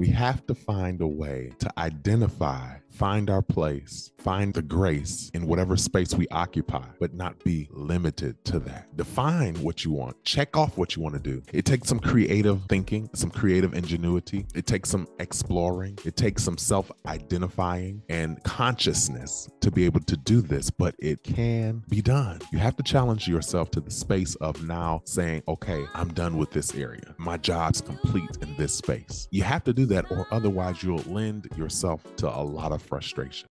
We have to find a way to identify, find our place, find the grace in whatever space we occupy, but not be limited to that. Define what you want, check off what you want to do. It takes some creative thinking, some creative ingenuity, it takes some exploring, it takes some self identifying and consciousness to be able to do this, but it can be done. You have to challenge yourself to the space of now saying, okay, I'm done with this area. My job's complete in this space. You have to do that, or otherwise, you'll lend yourself to a lot of frustration.